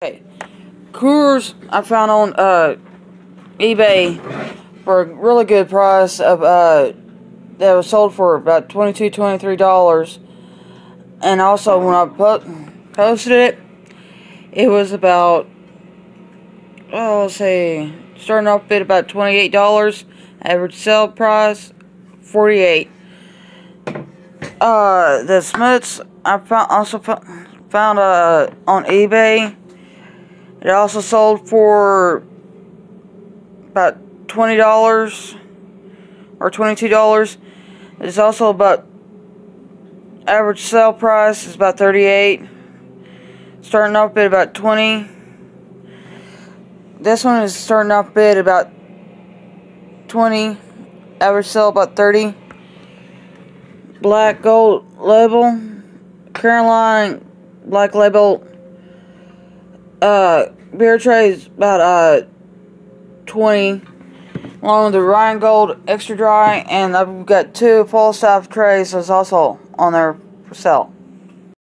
Okay, Coors I found on uh, eBay for a really good price of uh, that was sold for about 22 23 dollars. And also when I put, posted it it was about oh let's see starting off at about 28 dollars. Average sale price 48 uh the smuts I found also found uh on eBay it also sold for about $20 or $22. It's also about average sale price is about 38 starting off at about 20 this one is starting off at about 20 average sale about 30 black gold label. Carling black label uh, beer tray is about uh 20 along with the Rheingold extra dry and I've got two Falstaff trays that's also on there for sale